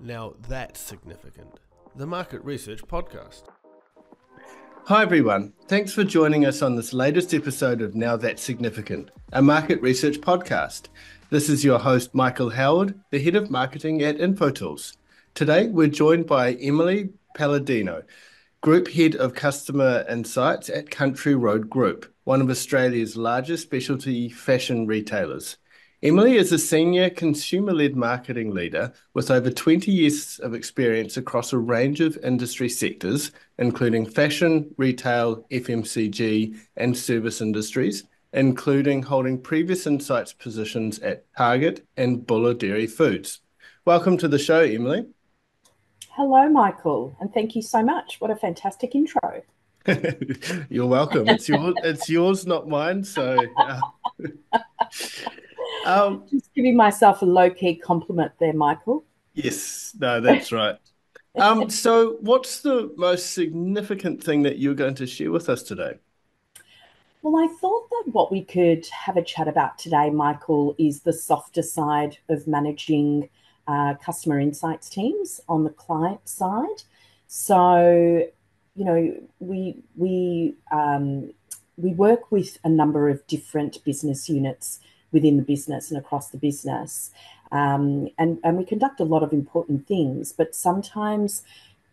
Now that's significant. The Market Research Podcast. Hi, everyone. Thanks for joining us on this latest episode of Now That's Significant, a market research podcast. This is your host, Michael Howard, the head of marketing at InfoTools. Today, we're joined by Emily Paladino, Group Head of Customer Insights at Country Road Group, one of Australia's largest specialty fashion retailers. Emily is a senior consumer led marketing leader with over 20 years of experience across a range of industry sectors, including fashion, retail, FMCG, and service industries, including holding previous insights positions at Target and Bulla Dairy Foods. Welcome to the show, Emily. Hello, Michael, and thank you so much. What a fantastic intro. You're welcome. It's, your, it's yours, not mine. So. Uh... Um, Just giving myself a low key compliment there, Michael. Yes, no, that's right. Um, so, what's the most significant thing that you're going to share with us today? Well, I thought that what we could have a chat about today, Michael, is the softer side of managing uh, customer insights teams on the client side. So, you know, we we um, we work with a number of different business units within the business and across the business. Um, and, and we conduct a lot of important things, but sometimes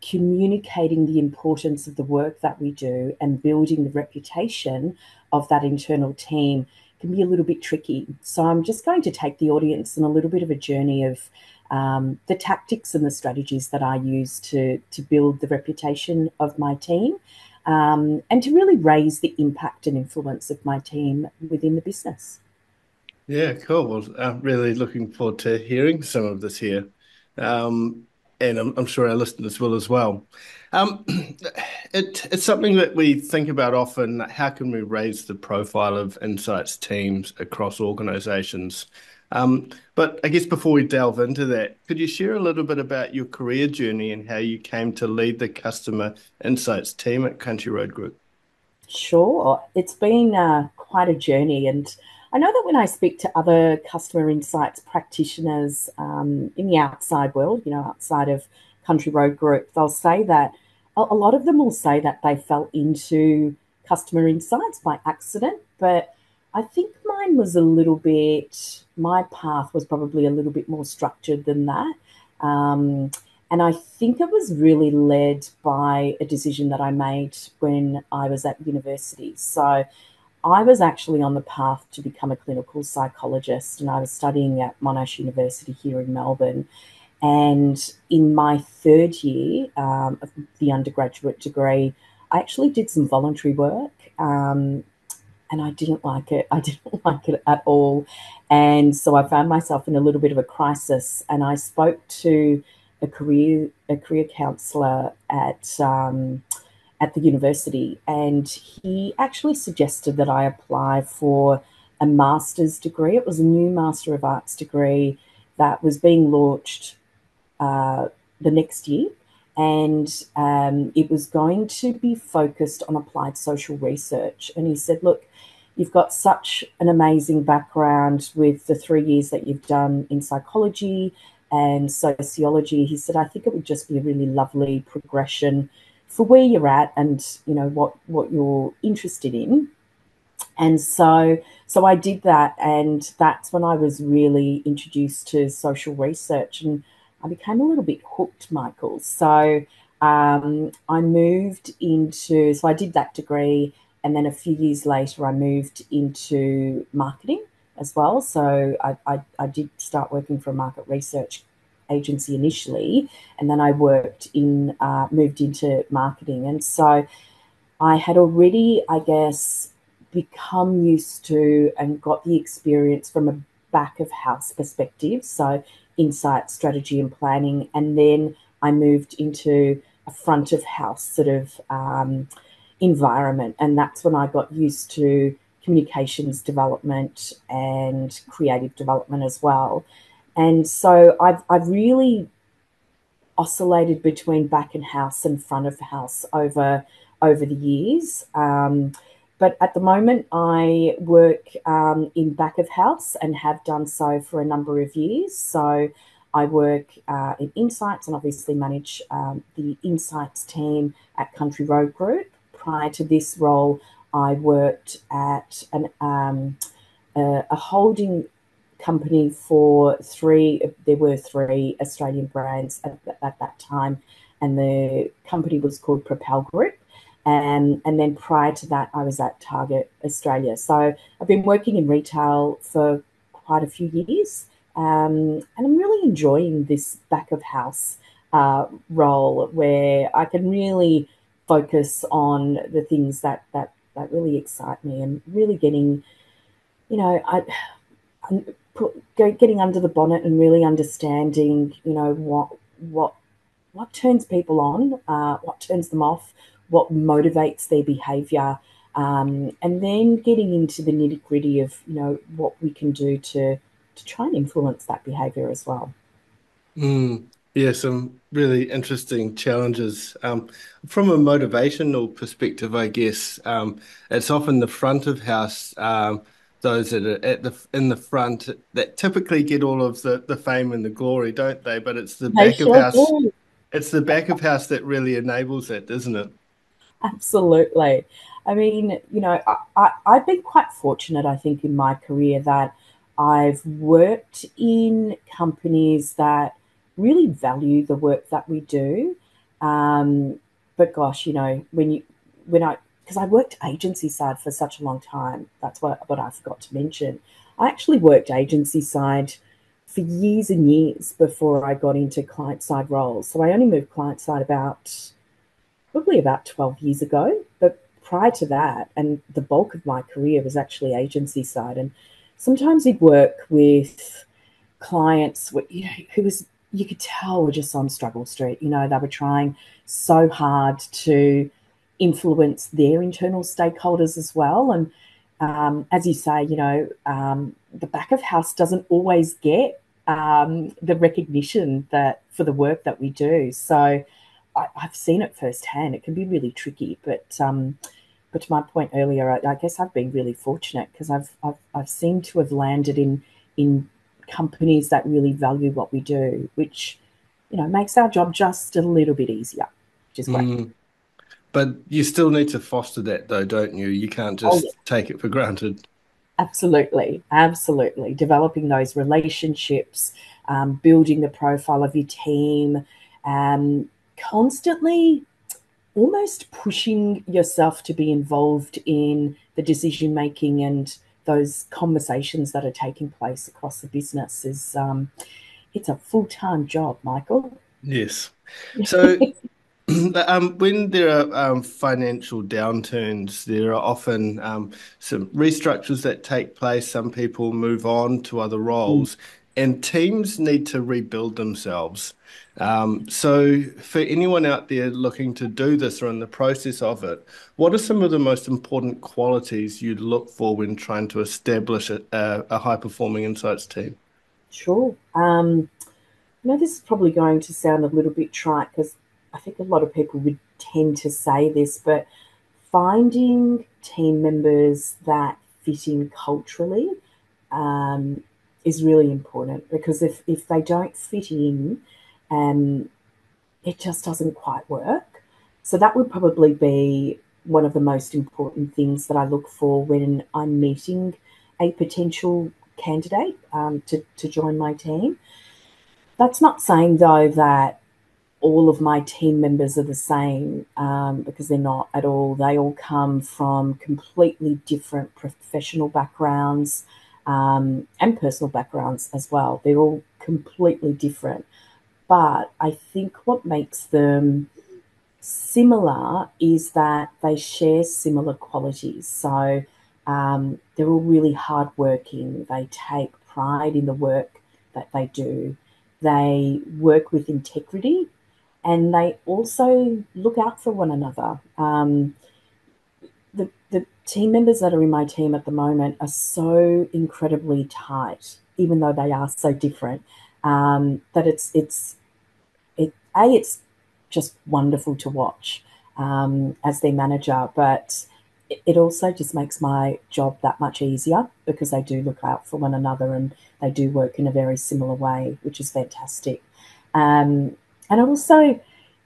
communicating the importance of the work that we do and building the reputation of that internal team can be a little bit tricky. So I'm just going to take the audience on a little bit of a journey of um, the tactics and the strategies that I use to, to build the reputation of my team um, and to really raise the impact and influence of my team within the business. Yeah, cool. Well, I'm really looking forward to hearing some of this here. Um, and I'm, I'm, sure our listeners will as well. Um, it, it's something that we think about often. How can we raise the profile of insights teams across organizations? Um, but I guess before we delve into that, could you share a little bit about your career journey and how you came to lead the customer insights team at Country Road Group? Sure. It's been uh, quite a journey. And I know that when I speak to other customer insights practitioners um, in the outside world, you know, outside of Country Road Group, they'll say that a lot of them will say that they fell into customer insights by accident, but I think mine was a little bit, my path was probably a little bit more structured than that. Um, and I think it was really led by a decision that I made when I was at university. So I was actually on the path to become a clinical psychologist, and I was studying at Monash University here in Melbourne. And in my third year um, of the undergraduate degree, I actually did some voluntary work. Um, and I didn't like it. I didn't like it at all. And so I found myself in a little bit of a crisis. And I spoke to a career a career counsellor at um, at the university, and he actually suggested that I apply for a master's degree. It was a new Master of Arts degree that was being launched uh, the next year, and um, it was going to be focused on applied social research. And he said, Look, you've got such an amazing background with the three years that you've done in psychology and sociology. He said, I think it would just be a really lovely progression for where you're at and you know what what you're interested in. And so so I did that and that's when I was really introduced to social research and I became a little bit hooked Michael. So um, I moved into so I did that degree and then a few years later I moved into marketing as well. So I, I, I did start working for a market research agency initially, and then I worked in, uh, moved into marketing. And so I had already, I guess, become used to and got the experience from a back of house perspective. So insight, strategy, and planning. And then I moved into a front of house sort of um, environment. And that's when I got used to communications development and creative development as well. And so I've, I've really oscillated between back and house and front of house over over the years. Um, but at the moment, I work um, in back of house and have done so for a number of years. So I work uh, in insights and obviously manage um, the insights team at Country Road Group. Prior to this role, I worked at an, um, a, a holding company for three, there were three Australian brands at, at that time, and the company was called Propel Group. And, and then prior to that, I was at Target Australia. So I've been working in retail for quite a few years. Um, and I'm really enjoying this back of house uh, role where I can really focus on the things that, that, that really excite me and really getting, you know, I, I'm put, getting under the bonnet and really understanding, you know, what, what, what turns people on, uh, what turns them off, what motivates their behavior, um, and then getting into the nitty gritty of you know what we can do to to try and influence that behavior as well. Mm, yeah, some really interesting challenges. Um, from a motivational perspective, I guess um, it's often the front of house, um, those that are at the in the front that typically get all of the, the fame and the glory, don't they? But it's the they back sure of house. Do. It's the back of house that really enables it, isn't it? Absolutely. I mean, you know, I, I, have been quite fortunate, I think, in my career that I've worked in companies that really value the work that we do. Um, but gosh, you know, when you, when I, because I worked agency side for such a long time, that's what, what I forgot to mention. I actually worked agency side for years and years before I got into client side roles. So I only moved client side about probably about 12 years ago. But prior to that, and the bulk of my career was actually agency side. And sometimes you'd work with clients you know, who was you could tell were just on struggle street. You know, they were trying so hard to influence their internal stakeholders as well. And um, as you say, you know, um, the back of house doesn't always get um, the recognition that for the work that we do. So I, have seen it firsthand. It can be really tricky, but um, but to my point earlier, I, I guess I've been really fortunate because I've, I've I've seemed to have landed in in companies that really value what we do, which you know makes our job just a little bit easier, which is great. Mm. But you still need to foster that, though, don't you? You can't just oh, yeah. take it for granted. Absolutely, absolutely. Developing those relationships, um, building the profile of your team, um, constantly almost pushing yourself to be involved in the decision making and those conversations that are taking place across the business is um, it's a full-time job michael yes so um, when there are um, financial downturns, there are often um, some restructures that take place. Some people move on to other roles, mm. and teams need to rebuild themselves. Um, so, for anyone out there looking to do this or in the process of it, what are some of the most important qualities you'd look for when trying to establish a, a high performing insights team? Sure. Um, I know this is probably going to sound a little bit trite because I think a lot of people would tend to say this, but finding team members that fit in culturally um, is really important because if, if they don't fit in, um, it just doesn't quite work. So that would probably be one of the most important things that I look for when I'm meeting a potential candidate um, to, to join my team. That's not saying, though, that all of my team members are the same um, because they're not at all. They all come from completely different professional backgrounds um, and personal backgrounds as well. They're all completely different. But I think what makes them similar is that they share similar qualities. So um, they're all really hardworking. They take pride in the work that they do. They work with integrity and they also look out for one another. Um, the, the team members that are in my team at the moment are so incredibly tight, even though they are so different, um, that it's it's it a, it's just wonderful to watch um, as their manager, but it also just makes my job that much easier because they do look out for one another and they do work in a very similar way, which is fantastic. Um, and also,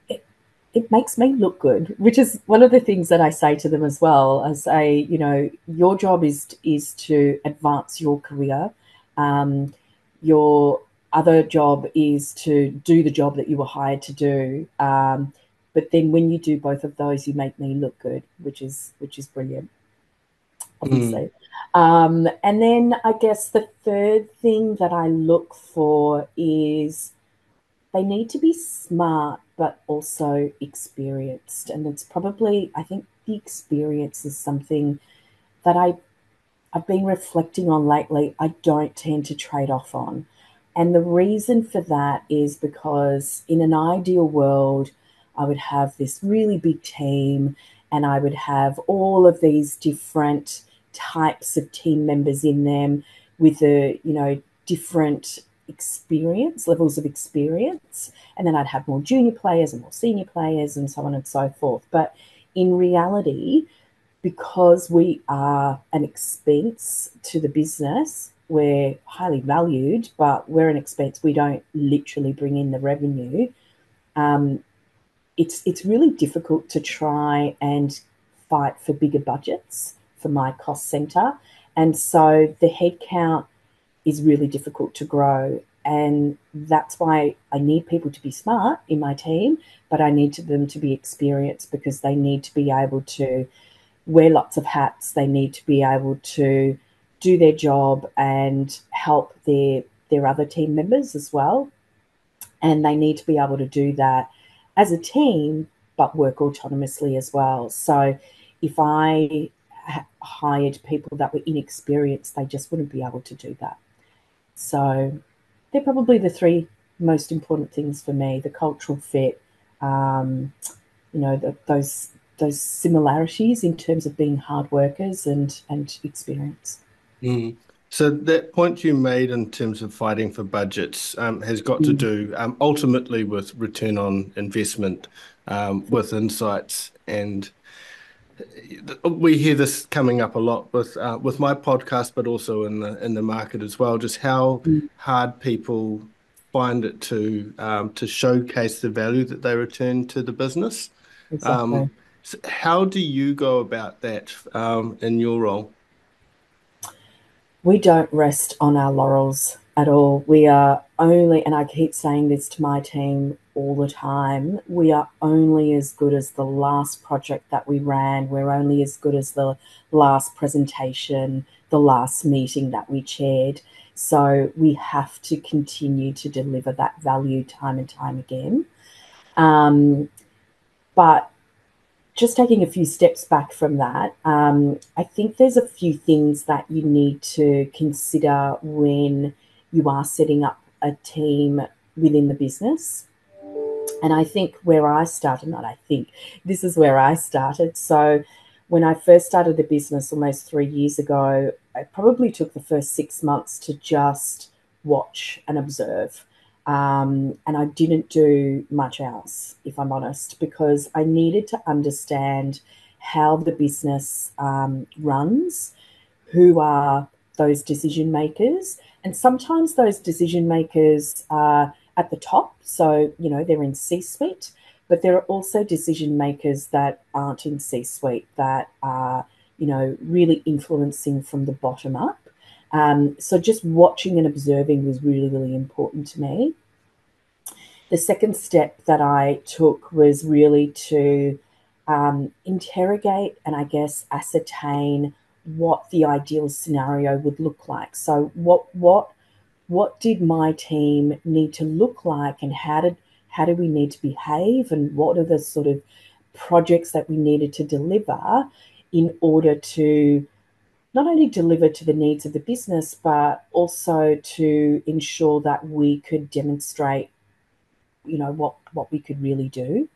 it, it makes me look good, which is one of the things that I say to them as well. I say, you know, your job is is to advance your career. Um, your other job is to do the job that you were hired to do. Um, but then when you do both of those, you make me look good, which is which is brilliant. Obviously. Mm. Um, and then I guess the third thing that I look for is they need to be smart but also experienced. And it's probably I think the experience is something that I I've been reflecting on lately. I don't tend to trade off on. And the reason for that is because in an ideal world, I would have this really big team and I would have all of these different types of team members in them with a, you know, different experience, levels of experience. And then I'd have more junior players and more senior players and so on and so forth. But in reality, because we are an expense to the business, we're highly valued, but we're an expense. We don't literally bring in the revenue. Um, it's it's really difficult to try and fight for bigger budgets for my cost center, and so the headcount is really difficult to grow, and that's why I need people to be smart in my team, but I need them to be experienced because they need to be able to wear lots of hats. They need to be able to do their job and help their their other team members as well. And they need to be able to do that as a team, but work autonomously as well. So if I hired people that were inexperienced, they just wouldn't be able to do that. So they're probably the three most important things for me: the cultural fit, um, you know, the, those those similarities in terms of being hard workers and and experience. Mm. So that point you made in terms of fighting for budgets um, has got mm. to do um, ultimately with return on investment, um, with insights, and we hear this coming up a lot with uh, with my podcast, but also in the in the market as well. Just how mm. hard people find it to um, to showcase the value that they return to the business. Exactly. Um, so how do you go about that um, in your role? we don't rest on our laurels at all. We are only, and I keep saying this to my team all the time, we are only as good as the last project that we ran. We're only as good as the last presentation, the last meeting that we chaired. So we have to continue to deliver that value time and time again. Um, but just taking a few steps back from that, um, I think there's a few things that you need to consider when you are setting up a team within the business. And I think where I started, not I think, this is where I started. So when I first started the business almost three years ago, I probably took the first six months to just watch and observe. Um, and I didn't do much else, if I'm honest, because I needed to understand how the business um, runs, who are those decision makers. And sometimes those decision makers are at the top. So, you know, they're in C suite, but there are also decision makers that aren't in C suite that are, you know, really influencing from the bottom up. Um, so just watching and observing was really, really important to me. The second step that I took was really to um, interrogate and I guess ascertain what the ideal scenario would look like. So what what what did my team need to look like and how did how do we need to behave and what are the sort of projects that we needed to deliver in order to not only deliver to the needs of the business, but also to ensure that we could demonstrate, you know, what what we could really do.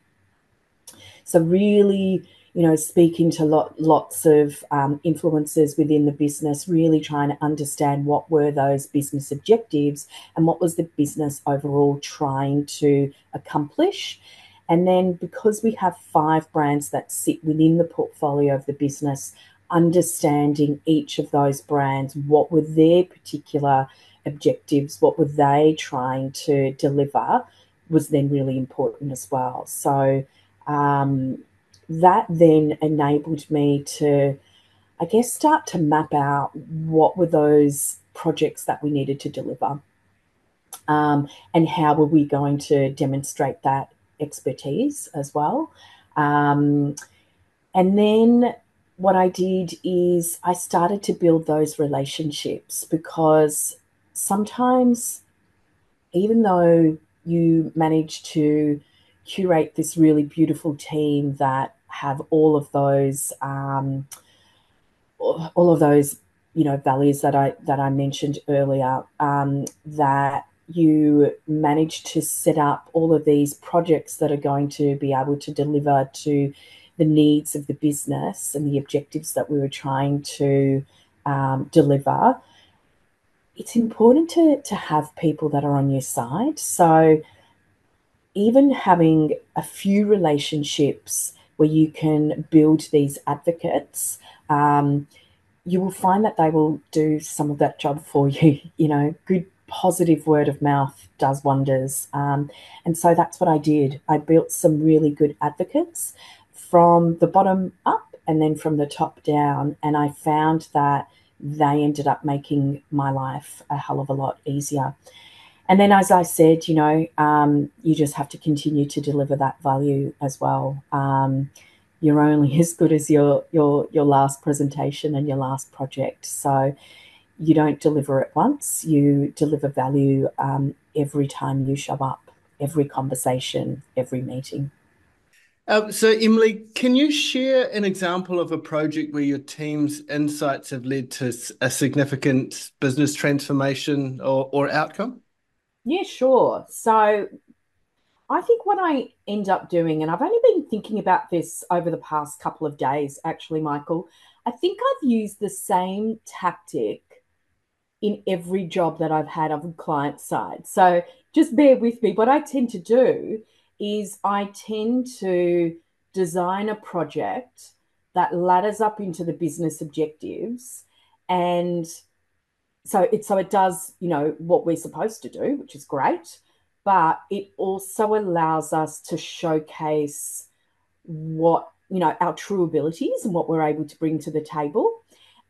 So really, you know, speaking to lot, lots of um, influencers within the business, really trying to understand what were those business objectives and what was the business overall trying to accomplish. And then because we have five brands that sit within the portfolio of the business, understanding each of those brands, what were their particular objectives, what were they trying to deliver, was then really important as well. So um, that then enabled me to, I guess, start to map out what were those projects that we needed to deliver. Um, and how were we going to demonstrate that expertise as well? Um, and then what I did is I started to build those relationships because sometimes, even though you manage to curate this really beautiful team that have all of those um, all of those you know values that I that I mentioned earlier um, that you manage to set up all of these projects that are going to be able to deliver to the needs of the business and the objectives that we were trying to um, deliver, it's important to, to have people that are on your side. So, even having a few relationships where you can build these advocates, um, you will find that they will do some of that job for you. You know, good positive word of mouth does wonders. Um, and so that's what I did. I built some really good advocates from the bottom up and then from the top down. And I found that they ended up making my life a hell of a lot easier. And then, as I said, you know, um, you just have to continue to deliver that value as well. Um, you're only as good as your your your last presentation and your last project. So you don't deliver it once, you deliver value um, every time you show up, every conversation, every meeting. Um, so, Emily, can you share an example of a project where your team's insights have led to a significant business transformation or, or outcome? Yeah, sure. So, I think what I end up doing, and I've only been thinking about this over the past couple of days, actually, Michael, I think I've used the same tactic in every job that I've had on the client side. So just bear with me. What I tend to do is I tend to design a project that ladders up into the business objectives and so it so it does you know what we're supposed to do which is great but it also allows us to showcase what you know our true abilities and what we're able to bring to the table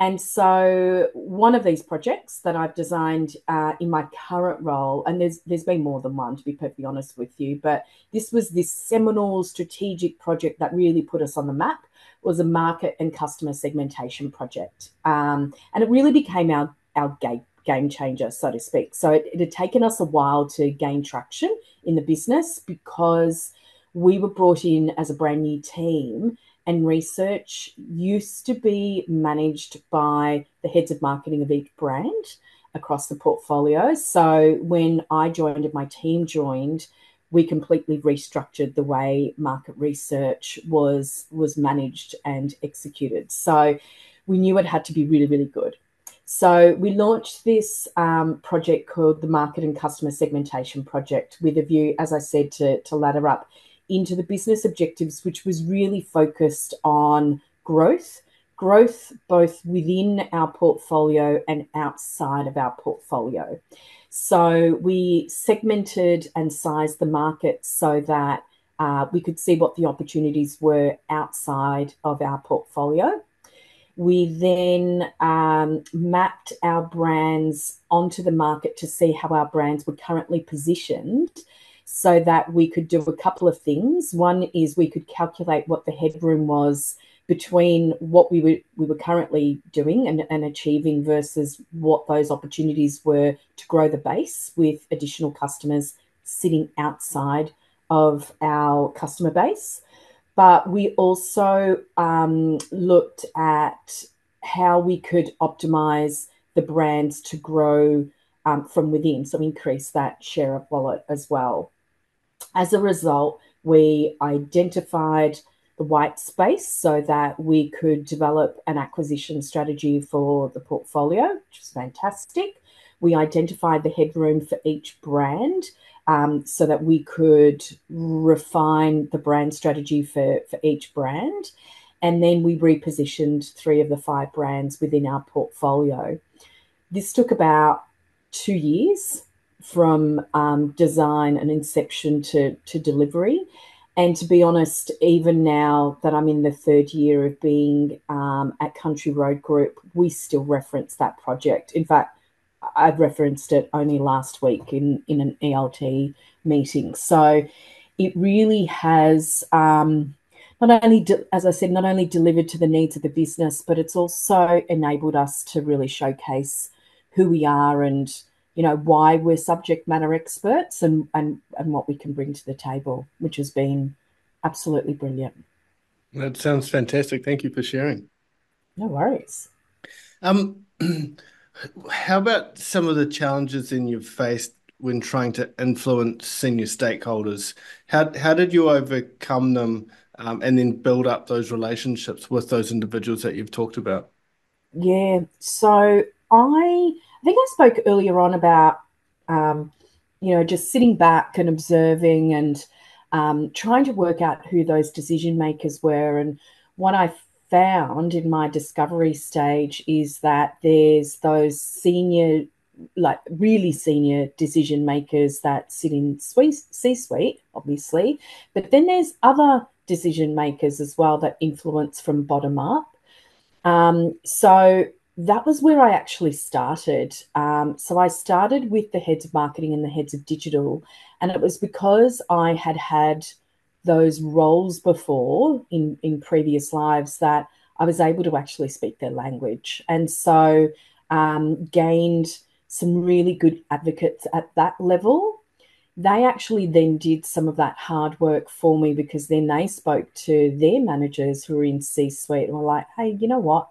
and so, one of these projects that I've designed uh, in my current role, and there's there's been more than one to be perfectly honest with you, but this was this seminal strategic project that really put us on the map. Was a market and customer segmentation project, um, and it really became our our game game changer, so to speak. So it, it had taken us a while to gain traction in the business because we were brought in as a brand new team and research used to be managed by the heads of marketing of each brand across the portfolio. So when I joined and my team joined, we completely restructured the way market research was was managed and executed. So we knew it had to be really, really good. So we launched this um, project called the Market and Customer Segmentation Project with a view, as I said, to, to ladder up into the business objectives, which was really focused on growth, growth both within our portfolio and outside of our portfolio. So we segmented and sized the market so that uh, we could see what the opportunities were outside of our portfolio. We then um, mapped our brands onto the market to see how our brands were currently positioned so that we could do a couple of things. One is we could calculate what the headroom was between what we were we were currently doing and, and achieving versus what those opportunities were to grow the base with additional customers sitting outside of our customer base. But we also um, looked at how we could optimize the brands to grow um, from within, so increase that share of wallet as well. As a result, we identified the white space so that we could develop an acquisition strategy for the portfolio, which is fantastic. We identified the headroom for each brand um, so that we could refine the brand strategy for, for each brand. And then we repositioned three of the five brands within our portfolio. This took about two years from um, design and inception to, to delivery. And to be honest, even now that I'm in the third year of being um, at Country Road Group, we still reference that project. In fact, I've referenced it only last week in, in an ELT meeting. So it really has um, not only, de- as I said, not only delivered to the needs of the business, but it's also enabled us to really showcase who we are and you know why we're subject matter experts and and and what we can bring to the table which has been absolutely brilliant. That sounds fantastic. Thank you for sharing. No worries. Um how about some of the challenges that you've faced when trying to influence senior stakeholders how how did you overcome them um, and then build up those relationships with those individuals that you've talked about yeah so i I think I spoke earlier on about, um, you know, just sitting back and observing and um, trying to work out who those decision makers were. And what I found in my discovery stage is that there's those senior, like really senior decision makers that sit in C suite, obviously, but then there's other decision makers as well that influence from bottom up. Um, so that was where I actually started. Um, so I started with the heads of marketing and the heads of digital, and it was because I had had those roles before in in previous lives that I was able to actually speak their language, and so um, gained some really good advocates at that level. They actually then did some of that hard work for me because then they spoke to their managers who were in C suite and were like, "Hey, you know what?"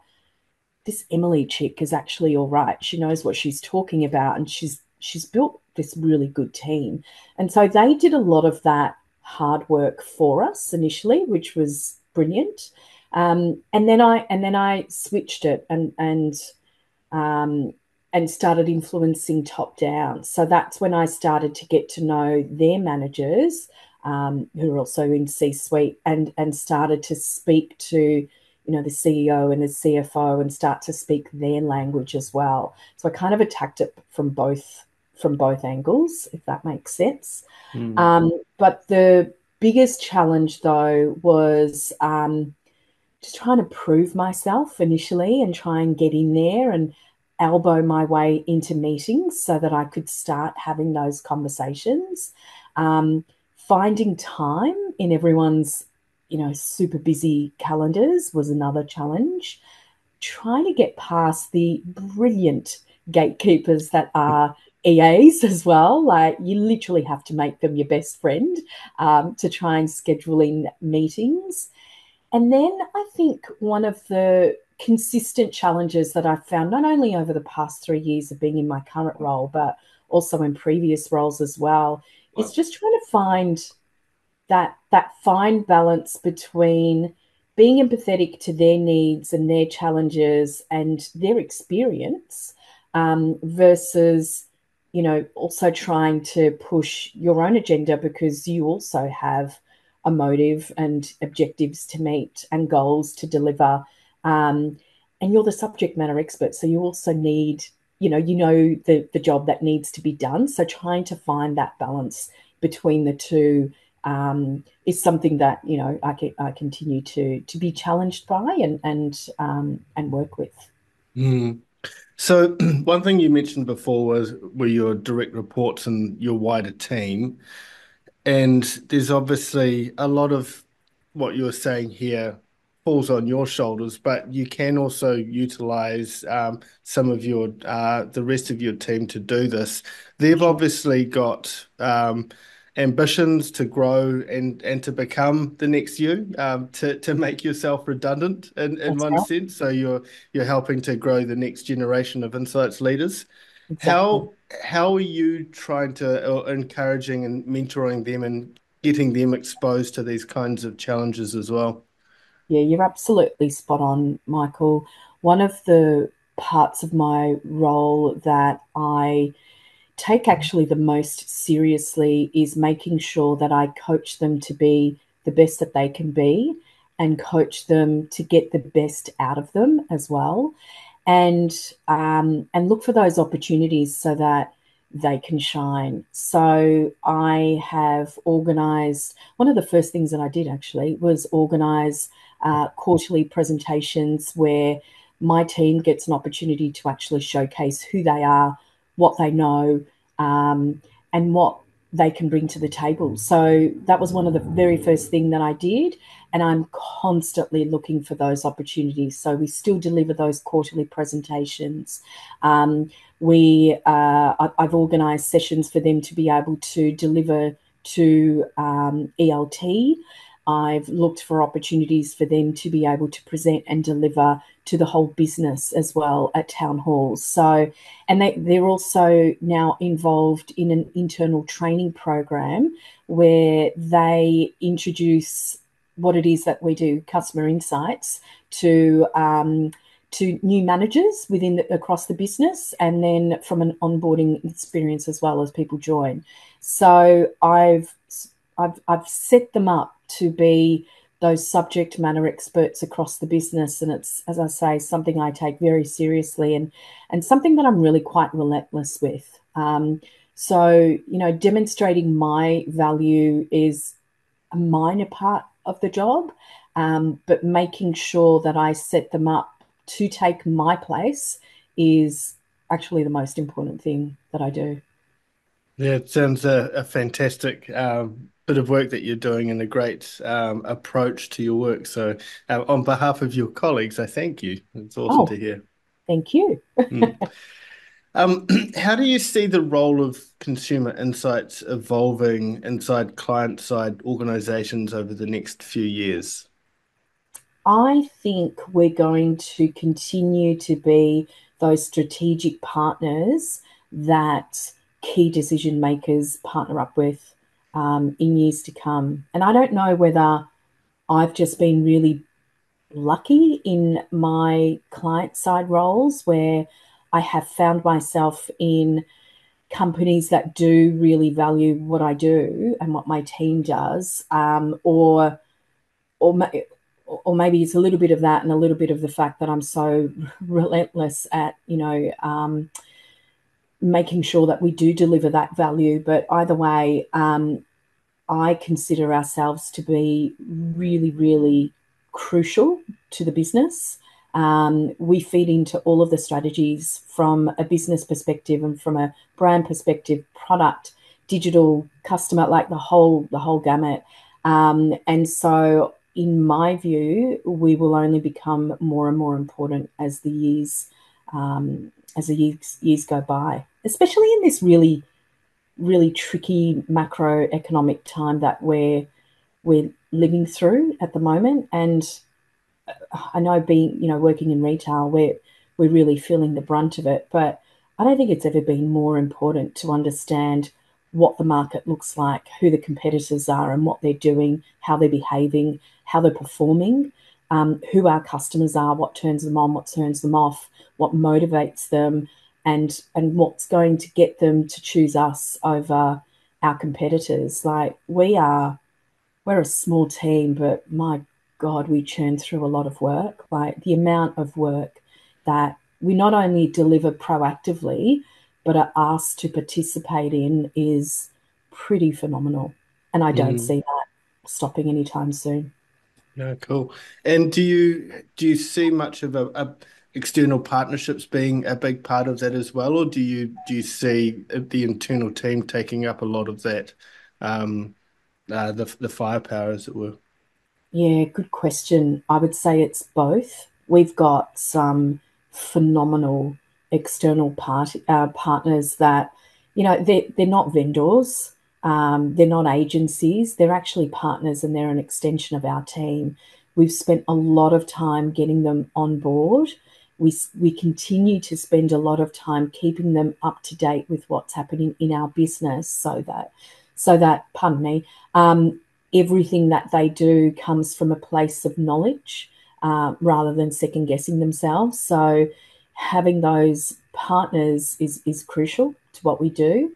this Emily chick is actually all right. She knows what she's talking about and she's she's built this really good team. And so they did a lot of that hard work for us initially, which was brilliant. Um, and then I and then I switched it and and um, and started influencing top down. So that's when I started to get to know their managers, um, who are also in C suite, and and started to speak to you know the CEO and the CFO and start to speak their language as well. So I kind of attacked it from both from both angles, if that makes sense. Mm. Um, but the biggest challenge though was um, just trying to prove myself initially and try and get in there and elbow my way into meetings so that I could start having those conversations. Um, finding time in everyone's you know, super busy calendars was another challenge. Trying to get past the brilliant gatekeepers that are EAs as well. Like you literally have to make them your best friend um, to try and schedule in meetings. And then I think one of the consistent challenges that I've found, not only over the past three years of being in my current role, but also in previous roles as well, is just trying to find that that fine balance between being empathetic to their needs and their challenges and their experience um, versus you know also trying to push your own agenda because you also have a motive and objectives to meet and goals to deliver um, and you're the subject matter expert so you also need you know you know the the job that needs to be done so trying to find that balance between the two um, is something that you know I, can, I continue to to be challenged by and and um, and work with. Mm. So one thing you mentioned before was were your direct reports and your wider team, and there's obviously a lot of what you're saying here falls on your shoulders, but you can also utilize um, some of your uh, the rest of your team to do this. They've obviously got um, ambitions to grow and and to become the next you um, to to make yourself redundant in, in one right. sense so you're you're helping to grow the next generation of insights leaders exactly. how how are you trying to encouraging and mentoring them and getting them exposed to these kinds of challenges as well yeah you're absolutely spot on michael one of the parts of my role that i take actually the most seriously is making sure that I coach them to be the best that they can be and coach them to get the best out of them as well. and um, and look for those opportunities so that they can shine. So I have organised one of the first things that I did actually was organise uh, quarterly presentations where my team gets an opportunity to actually showcase who they are, what they know, um, and what they can bring to the table. So that was one of the very first thing that I did, and I'm constantly looking for those opportunities. So we still deliver those quarterly presentations. Um, we uh, I've organised sessions for them to be able to deliver to um, ELT. I've looked for opportunities for them to be able to present and deliver to the whole business as well at town halls. So, and they, they're also now involved in an internal training program where they introduce what it is that we do, customer insights, to um, to new managers within the, across the business, and then from an onboarding experience as well as people join. So I've I've I've set them up to be those subject matter experts across the business. And it's as i say something i take very seriously and and something that i'm really quite relentless with. Um, so you know demonstrating my value is a minor part of the job um, but making sure that i set them up to take my place is actually the most important thing that i do. Yeah it sounds a, a fantastic um, bit of work that you're doing and a great um, approach to your work. So, uh, on behalf of your colleagues, I thank you. It's awesome oh, to hear. Thank you. mm. um, how do you see the role of consumer insights evolving inside client side organizations over the next few years? I think we're going to continue to be those strategic partners that key decision makers partner up with um, in years to come. And I don't know whether I've just been really lucky in my client side roles where I have found myself in companies that do really value what I do and what my team does, um, or or or maybe it's a little bit of that and a little bit of the fact that I'm so relentless at you know um, making sure that we do deliver that value. But either way, um, I consider ourselves to be really, really crucial to the business. Um, we feed into all of the strategies from a business perspective and from a brand perspective, product, digital, customer, like the whole the whole gamut. Um, and so, in my view, we will only become more and more important as the years um, as the years, years go by especially in this really, really tricky macroeconomic time that we're we're living through at the moment. And uh, I know being, you know, working in retail, we're we're really feeling the brunt of it. But I don't think it's ever been more important to understand what the market looks like, who the competitors are, and what they're doing, how they're behaving, how they're performing, um, who our customers are, what turns them on, what turns them off, what motivates them, and and what's going to get them to choose us over our competitors. Like we are, we're a small team, but my God, we churn through a lot of work. Like the amount of work that we not only deliver proactively, but are asked to participate in is pretty phenomenal. And I don't mm. see that stopping anytime soon. Yeah, cool. And do you do you see much of a, a external partnerships being a big part of that as well, or do you do you see the internal team taking up a lot of that, um, uh, the the firepower, as it were? Yeah, good question. I would say it's both. We've got some phenomenal external party uh, partners that, you know, they're they're not vendors. Um, they're not agencies. They're actually partners, and they're an extension of our team. We've spent a lot of time getting them on board we, we continue to spend a lot of time keeping them up to date with what's happening in our business so that so that pardon me um, everything that they do comes from a place of knowledge uh, rather than second guessing themselves so having those partners is is crucial to what we do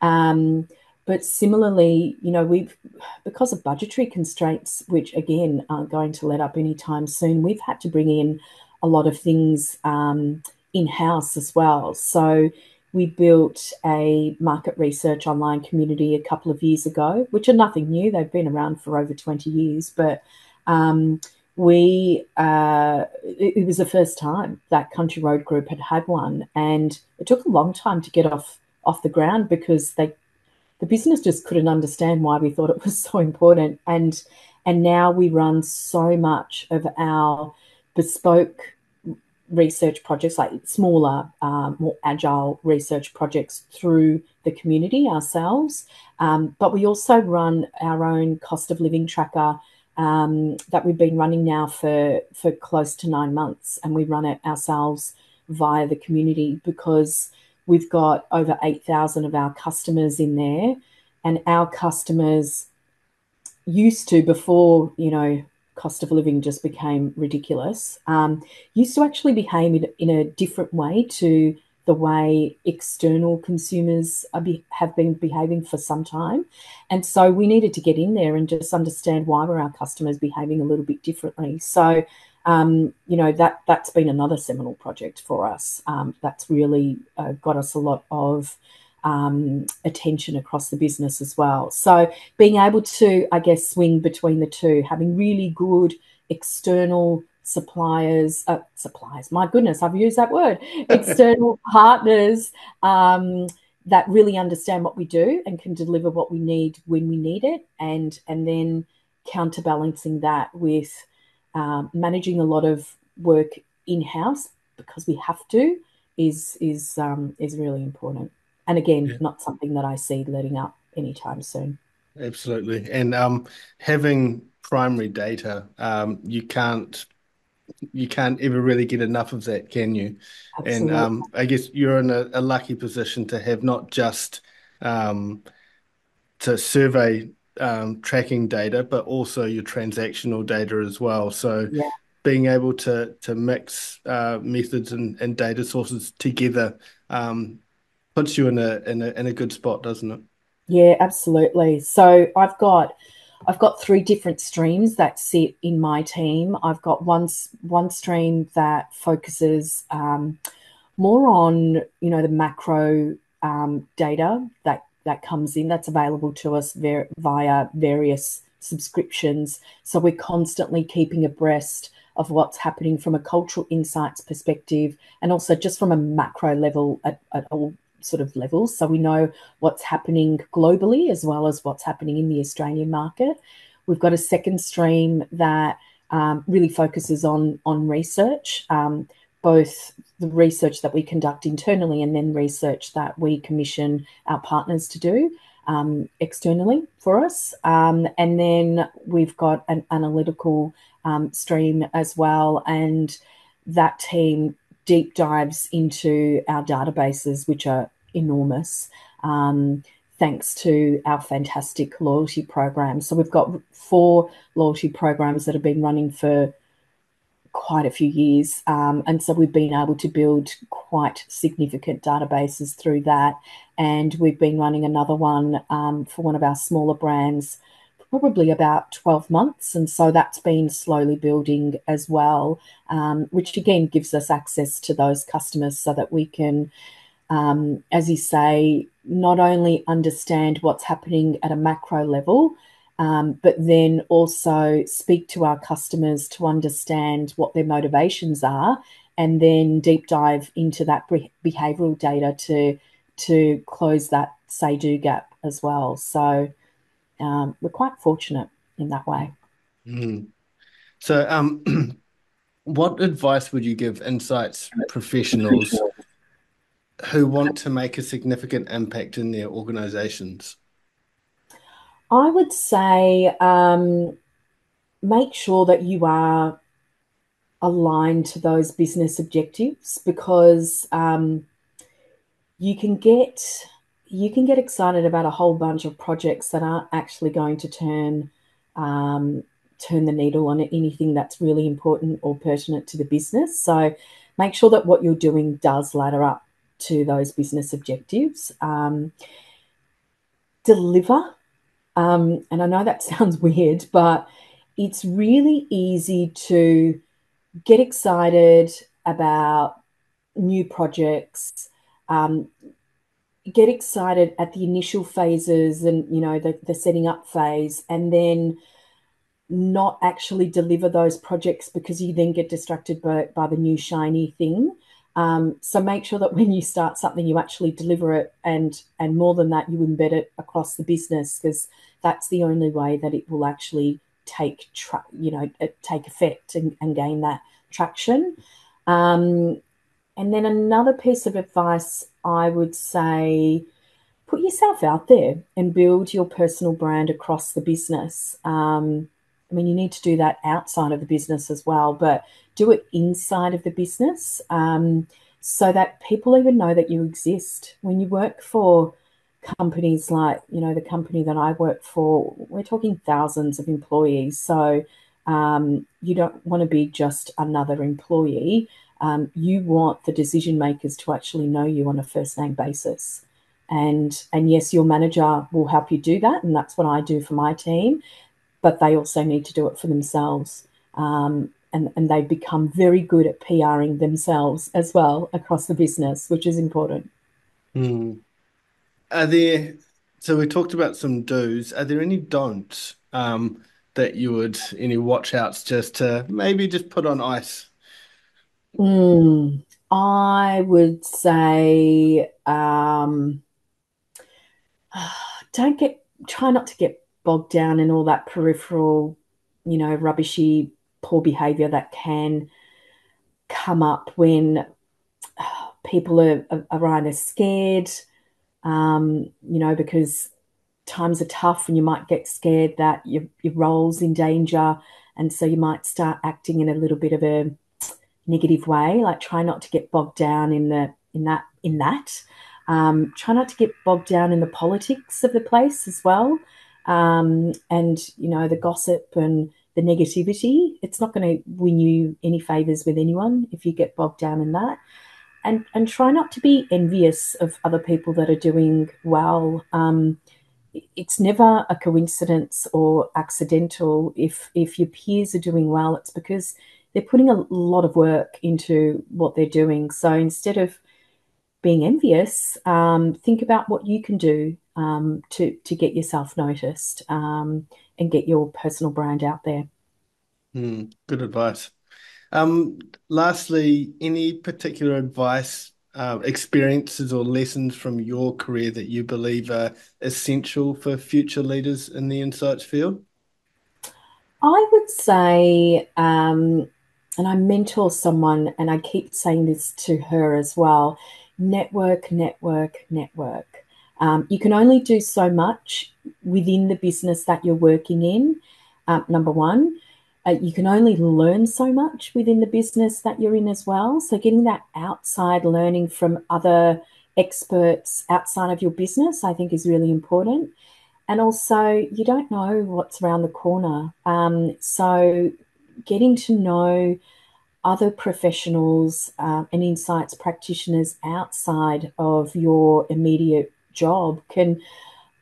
um, but similarly, you know, we've, because of budgetary constraints, which again aren't going to let up anytime soon, we've had to bring in a lot of things um, in house as well. So we built a market research online community a couple of years ago, which are nothing new. They've been around for over 20 years, but um, we uh, it, it, was the first time that Country Road Group had had one, and it took a long time to get off off the ground because they the business just couldn't understand why we thought it was so important, and and now we run so much of our bespoke research projects, like smaller, um, more agile research projects through the community ourselves. Um, but we also run our own cost of living tracker um, that we've been running now for, for close to nine months. And we run it ourselves via the community because we've got over 8,000 of our customers in there. And our customers used to, before, you know, cost of living just became ridiculous, um, used to actually behave in, in, a different way to the way external consumers be, have been behaving for some time. And so we needed to get in there and just understand why were our customers behaving a little bit differently. So, um, you know, that, that's been another seminal project for us. Um, that's really uh, got us a lot of um, attention across the business as well. So being able to, I guess, swing between the two, having really good external suppliers, uh, suppliers, my goodness, I've used that word, external partners um, that really understand what we do and can deliver what we need when we need it. And, and then counterbalancing that with um, managing a lot of work in-house because we have to is, is, um, is really important and again, yeah. not something that I see letting up anytime soon. Absolutely, and um, having primary data, um, you can't you can't ever really get enough of that, can you? Absolutely. And um, I guess you're in a, a, lucky position to have not just um, to survey um, tracking data, but also your transactional data as well. So yeah. being able to to mix uh, methods and, and data sources together um, puts you in a in a in a good spot, doesn't it? Yeah, absolutely. So I've got I've got three different streams that sit in my team. I've got one one stream that focuses um, more on you know the macro um, data that that comes in that's available to us ver- via various subscriptions. So we're constantly keeping abreast of what's happening from a cultural insights perspective and also just from a macro level at, at all sort of levels. So we know what's happening globally as well as what's happening in the Australian market. We've got a second stream that um, really focuses on on research, um, both the research that we conduct internally and then research that we commission our partners to do um, externally for us. Um, and then we've got an analytical um, stream as well, and that team deep dives into our databases, which are enormous. Um, thanks to our fantastic loyalty program. So we've got four loyalty programs that have been running for quite a few years. Um, and so we've been able to build quite significant databases through that. And we've been running another one um, for one of our smaller brands probably about 12 months. And so that's been slowly building as well, um, which again gives us access to those customers so that we can um, as you say, not only understand what's happening at a macro level, um, but then also speak to our customers to understand what their motivations are, and then deep dive into that behavioural data to to close that say do gap as well. So um, we're quite fortunate in that way. Mm. So, um, what advice would you give insights professionals who want to make a significant impact in their organizations? I would say um, make sure that you are aligned to those business objectives because um, you can get you can get excited about a whole bunch of projects that aren't actually going to turn um, turn the needle on anything that's really important or pertinent to the business. So make sure that what you're doing does ladder up to those business objectives. Um, deliver, um, and I know that sounds weird, but it's really easy to get excited about new projects. Um, get excited at the initial phases and you know the, the setting up phase and then not actually deliver those projects because you then get distracted by, by the new shiny thing um, so make sure that when you start something you actually deliver it and and more than that you embed it across the business because that's the only way that it will actually take tra- you know take effect and, and gain that traction um, and then another piece of advice I would say put yourself out there and build your personal brand across the business. Um, I mean, you need to do that outside of the business as well, but do it inside of the business um, so that people even know that you exist. When you work for companies like, you know, the company that I work for, we're talking thousands of employees. So um, you don't want to be just another employee. Um, you want the decision makers to actually know you on a first name basis. And, and yes, your manager will help you do that. And that's what I do for my team. But they also need to do it for themselves. Um, and, and they become very good at PRing themselves as well across the business, which is important. Hmm. Are there, so we talked about some do's. Are there any don'ts um, that you would, any watch outs just to maybe just put on ice Mm, I would say um, don't get try not to get bogged down in all that peripheral, you know, rubbishy, poor behavior that can come up when people are, are either scared, um, you know, because times are tough and you might get scared that your, your role's in danger. And so you might start acting in a little bit of a negative way. Like try not to get bogged down in the in that in that. Um, try not to get bogged down in the politics of the place as well, um, and you know the gossip and the negativity. It's not going to win you any favors with anyone if you get bogged down in that. And and try not to be envious of other people that are doing well. Um, it's never a coincidence or accidental if if your peers are doing well. It's because they're putting a lot of work into what they're doing. So instead of being envious, um, think about what you can do um, to to get yourself noticed um, and get your personal brand out there. Mm, good advice. Um, lastly, any particular advice, uh, experiences, or lessons from your career that you believe are essential for future leaders in the insights field? I would say um, and I mentor someone, and I keep saying this to her as well network, network, network. Um, you can only do so much within the business that you're working in, uh, number one. Uh, you can only learn so much within the business that you're in as well. So, getting that outside learning from other experts outside of your business, I think, is really important. And also, you don't know what's around the corner. Um, so, getting to know other professionals um, and insights practitioners outside of your immediate job can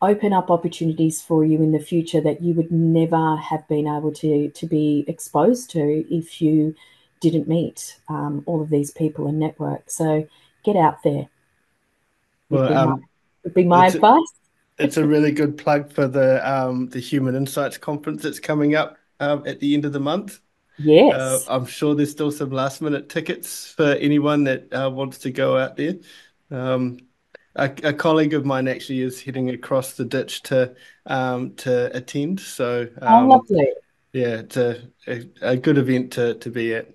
open up opportunities for you in the future that you would never have been able to to be exposed to if you didn't meet um, all of these people and network. So get out there. Well, would be um, my, would be my advice. A, it's a really good plug for the um, the Human Insights conference that's coming up um, at the end of the month. Yes. Uh, I'm sure there's still some last minute tickets for anyone that uh, wants to go out there. A, a, colleague of mine actually is heading across the ditch to um, to attend. So oh, um, oh, lovely. Yeah, it's a, a, a, good event to, to be at.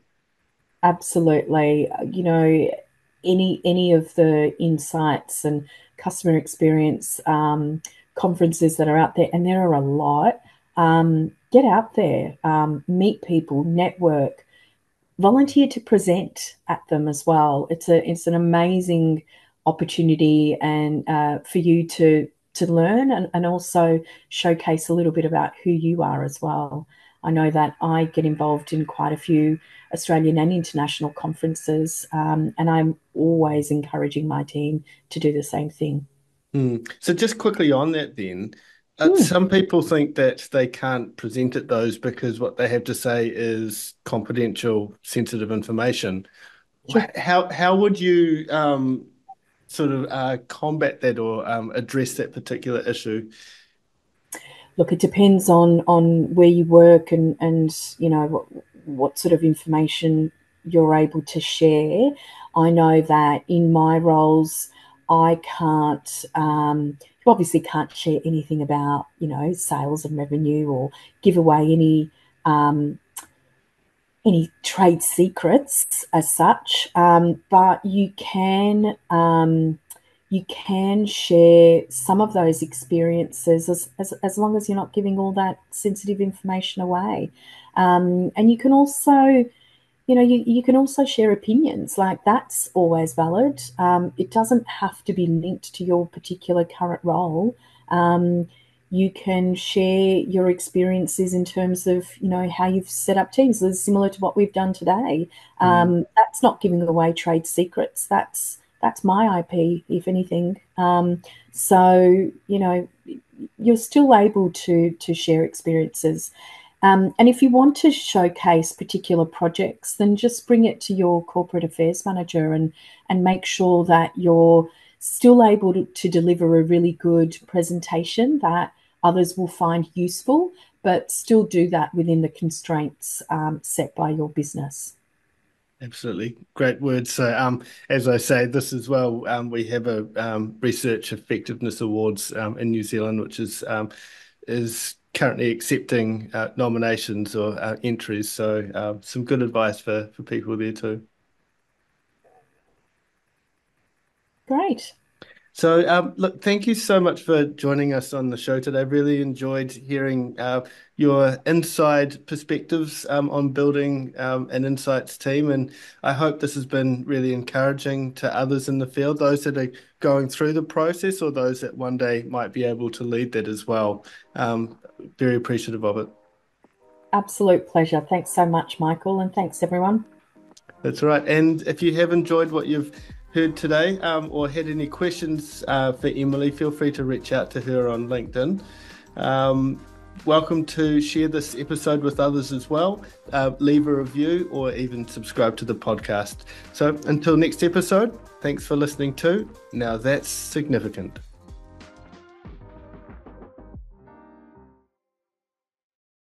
Absolutely. You know, any any of the insights and customer experience um, conferences that are out there, and there are a lot. Um, get out there, um, meet people, network, volunteer to present at them as well. It's a it's an amazing opportunity and uh, for you to to learn and, and also showcase a little bit about who you are as well. I know that I get involved in quite a few Australian and international conferences, um, and I'm always encouraging my team to do the same thing. Mm. So, just quickly on that, then, Uh, mm. Some people think that they can't present at those because what they have to say is confidential, sensitive information. Sure. How how would you um, sort of uh, combat that or um, address that particular issue? Look, it depends on on where you work and and you know what what sort of information you're able to share. I know that in my roles, I can't. Um, obviously can't share anything about you know sales and revenue or give away any um, any trade secrets as such, um, but you can um, you can share some of those experiences as, as, as long as you're not giving all that sensitive information away. Um, and you can also you know, you, you can also share opinions. Like that's always valid. Um, it doesn't have to be linked to your particular current role. You can share your experiences in terms of, you know, how you've set up teams. It's similar to what we've done today. Mm. Um. That's not giving away trade secrets. That's that's my IP, if anything. Um, so you know, you're still able to to share experiences. Um, and if you want to showcase particular projects, then just bring it to your corporate affairs manager and, and make sure that you're still able to, to deliver a really good presentation that others will find useful, but still do that within the constraints um, set by your business. Absolutely, great words. So, um, as I say, this as well, um, we have a um, research effectiveness awards um, in New Zealand, which is um, is currently accepting uh, nominations or uh, entries. So uh, some good advice for, for people there too. Great. So, um, look, thank you so much for joining us on the show today. I Really enjoyed hearing uh, your inside perspectives um, on building um, an insights team. And I hope this has been really encouraging to others in the field, those that are going through the process or those that one day might be able to lead that as well. Um, very appreciative of it. Absolute pleasure. Thanks so much, Michael. And thanks, everyone. That's right. And if you have enjoyed what you've heard today um, or had any questions uh, for Emily, feel free to reach out to her on LinkedIn. Um, welcome to share this episode with others as well. Uh, leave a review or even subscribe to the podcast. So until next episode, thanks for listening to Now That's Significant.